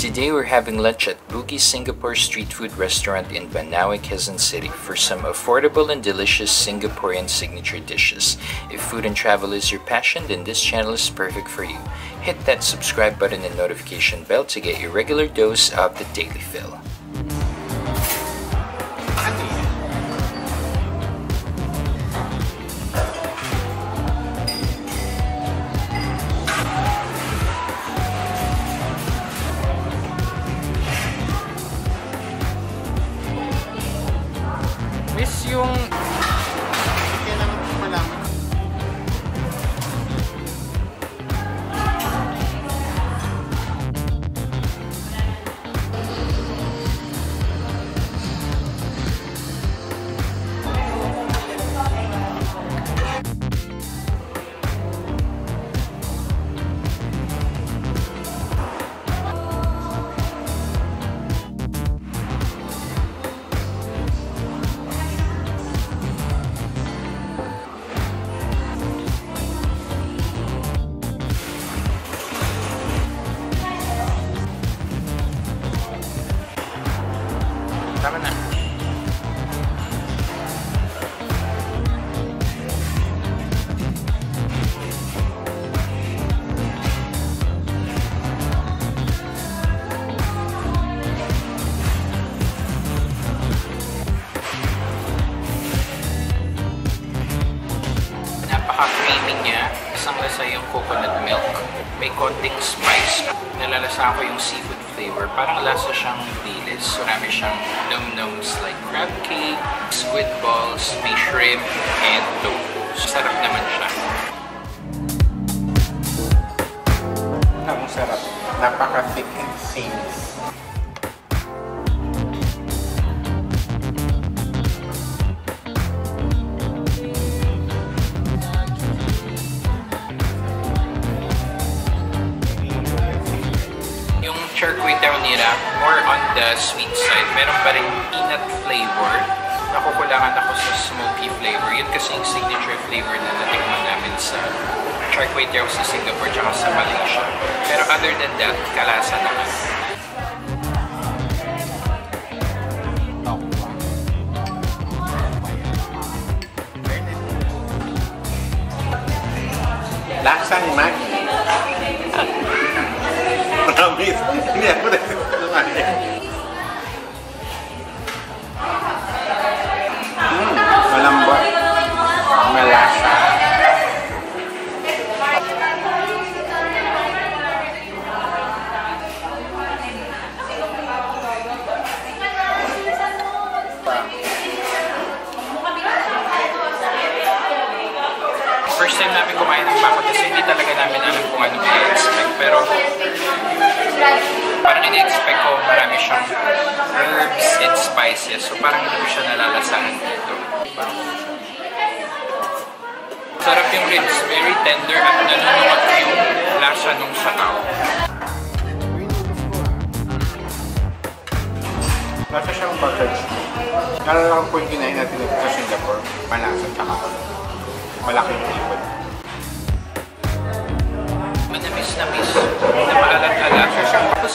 Today we're having lunch at Boogie Singapore Street Food Restaurant in Banaue, Quezon City for some affordable and delicious Singaporean signature dishes. If food and travel is your passion, then this channel is perfect for you. Hit that subscribe button and notification bell to get your regular dose of the Daily Fill. Napaka-creamy niya. Isang lasa yung coconut milk. May konting spice. Nalalasa ko yung seafood flavor. Parang lasa siyang dilis. Marami siyang num-nums like crab cake, squid balls, may shrimp, and tofu. Sarap naman siya. Ang sarap. Napaka-thick and seamless. Teow nila, more on the sweet side. Meron pa rin peanut flavor. Nakukulangan ako sa smoky flavor. Yun kasi yung signature flavor na natikman namin sa char kway teow sa Singapore tsaka sa Malaysia. Pero other than that, kalasa naman. Lasa ni Maggie. Promise. Hindi ako na Maggie. Mm, malambot. Malasa. First time namin kumain ng bako kasi hindi talaga namin alam kung ano i-expect. Pero parang ini-expect ko marami siyang herbs and spices. So parang hindi ko siya nalalasahan dito. Sarap yung ribs. Very tender at nanunungot yung lasa nung sataw. Lasa siyang butter. Nalala ko yung kinain natin sa Singapore. Malasa tsaka malaking flavor. Manamis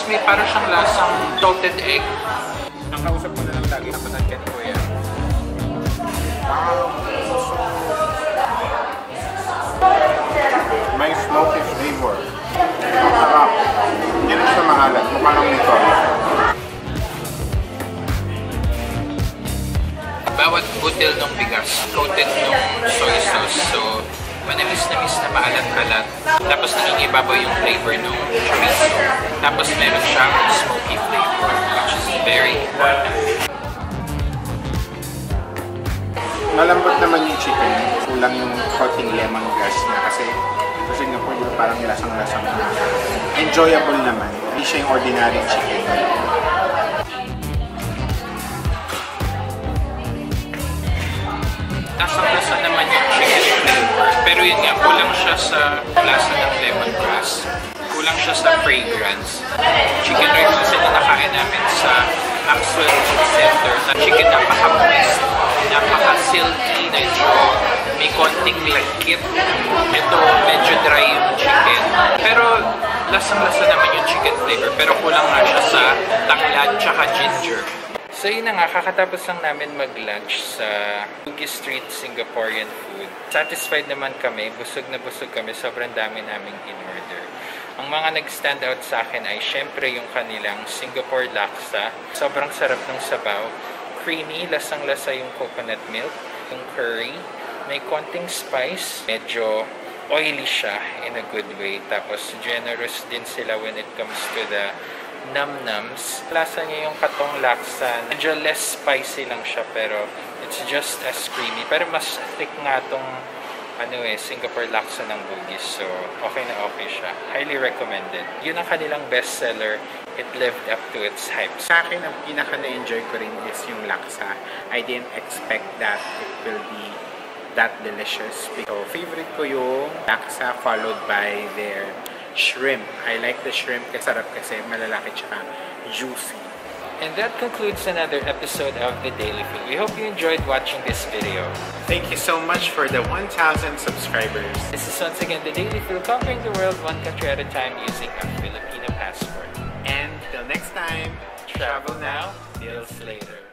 may parang siyang lasang salted egg. Ang kausap ko na lang lagi ng Ken Kuya. May smoky flavor. Ang sarap. Hindi rin siya maalat. Mukha lang nito. bawat butil ng bigas coated ng soy sauce. So, manamis na miss na maalat-alat. Tapos nangingibabaw yung flavor ng chorizo. Tapos meron siyang smoky flavor, which is very important. Malambot naman yung chicken. Kulang yung konting lemongrass niya kasi sa Singapore yung parang lasang-lasang enjoyable naman. Hindi siya yung ordinary chicken. Lasang-lasa naman yung chicken. Pero yun nga, kulang siya sa lasa ng lemongrass. Kulang siya sa fragrance. Chicken rice kasi na nakain namin sa Maxwell Center na chicken napaka-moist, napaka-silky, medyo may konting lagkit. Ito, medyo dry yung chicken. Pero lasang-lasa naman yung chicken flavor, pero kulang nga siya sa tanglad tsaka ginger. So yun na nga, kakatapos lang namin mag-lunch sa Bugis Street Singaporean food. Satisfied naman kami, busog na busog kami, sobrang dami naming in-order. Ang mga nag-stand out sa akin ay syempre yung kanilang Singapore laksa. Sobrang sarap ng sabaw. Creamy, lasang-lasa yung coconut milk. Yung curry, may konting spice. Medyo oily siya in a good way. Tapos generous din sila when it comes to the num-nums. Lasa niya yung katong laksa. Medyo less spicy lang siya pero it's just as creamy. Pero mas thick nga tong ano eh, Singapore laksa ng Bugis. So, okay na okay siya. Highly recommended. Yun ang kanilang bestseller. It lived up to its hype. Sa akin, ang pinaka na-enjoy ko rin is yung laksa. I didn't expect that it will be that delicious. So, favorite ko yung laksa followed by their shrimp. I like the shrimp kasi sarap kasi malalaki tsaka juicy. And that concludes another episode of The Daily Food. We hope you enjoyed watching this video. Thank you so much for the 1,000 subscribers. This is once again The Daily Food, conquering the world one country at a time using a Filipino passport. And till next time, Travel now, deals later.